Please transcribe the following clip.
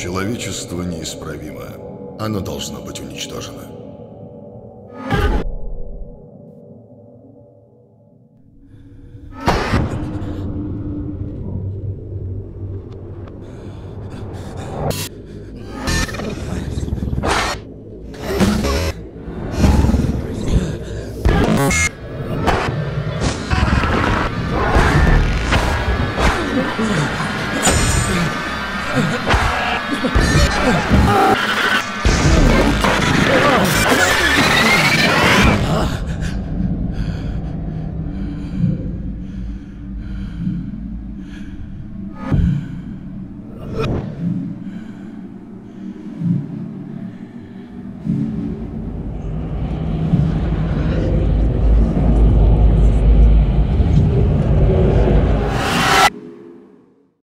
Человечество неисправимо. Оно должно быть уничтожено. Ah! Ha ha ha!